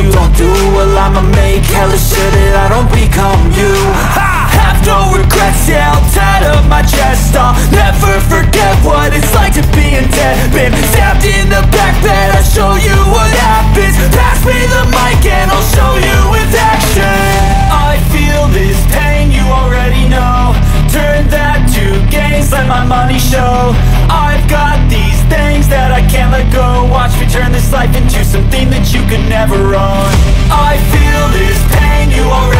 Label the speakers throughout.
Speaker 1: you. Don't do Well I'ma make hella sure that I don't become you. I have no regrets, yeah I'll tat up my chest. I'll never forget what it's like to be in debt. Been stabbed in the back bed I'll show you what happens. Pass me the mic and I'll show you with action. I feel this pain, you already know. Turn that to gains, let my money show. I've got these things that I can't let go. Watch me turn this life into something that you could never own I feel this pain, you already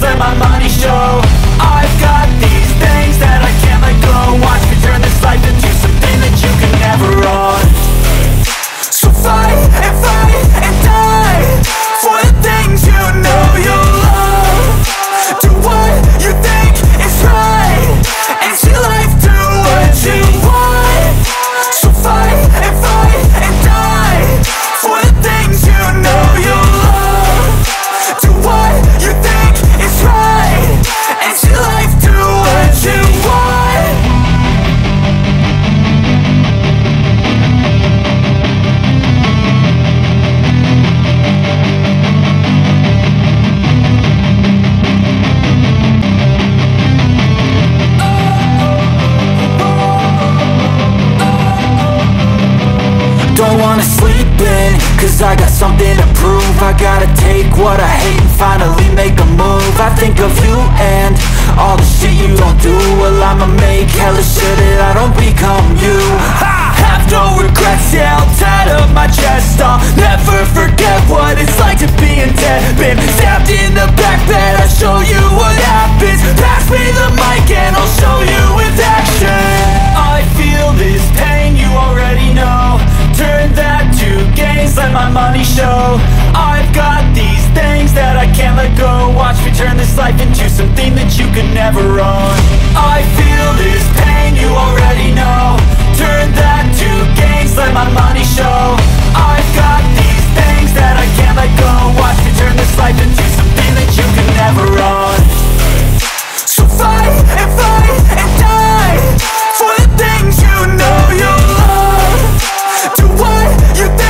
Speaker 1: let my money show finally make a move. I think of you and all the shit you don't do. Well I'ma make hella sure that I don't become you. I have no regrets, yeah I'll tat up my chest. I'll never forget what it's like to be in debt. Been stabbed in the back bed I'll show you what happens. Pass me the could never own I feel this pain, you already know. Turn that to gains, let my money show. I've got these things that I can't let go. Watch me turn this life into something that you could never own So fight and fight and die For the things you know you love. Do what you think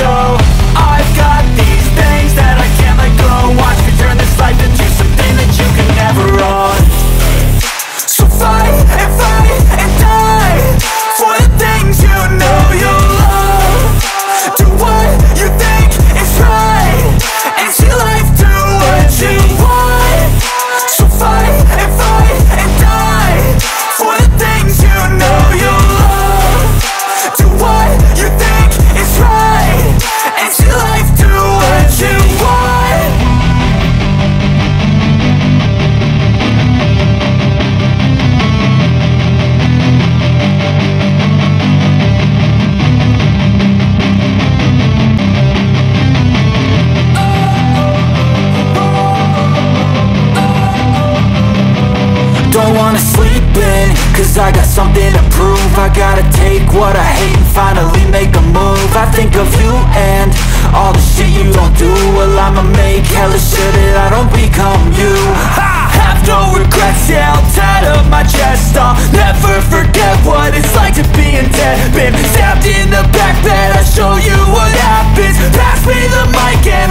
Speaker 1: what I hate and finally make a move. I think of you and all the shit you don't do. Well I'ma make hella sure that I don't become you. I have no regrets, yeah I'll tattle my chest I'll never forget what it's like to be in debt. Been stabbed in the back bed I'll show you what happens. Pass me the mic and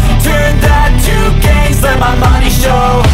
Speaker 1: my money show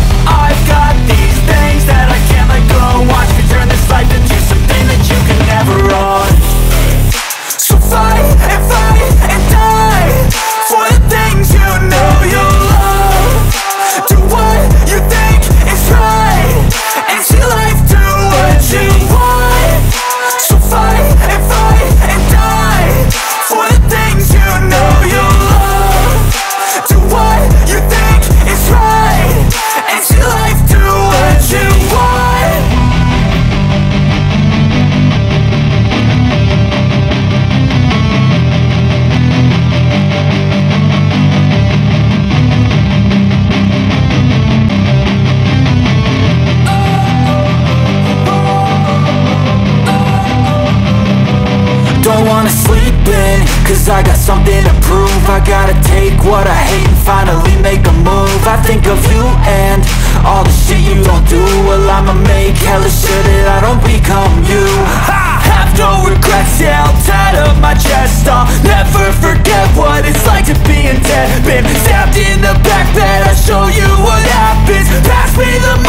Speaker 1: what I hate and finally make a move. I think of you and all the shit you don't do. Well I'ma make hella sure that I don't become you. I have no regrets, yeah I'll tattle my chest. I'll never forget what it's like to be in debt. Been stabbed in the back bed I'll show you what happens. Pass me the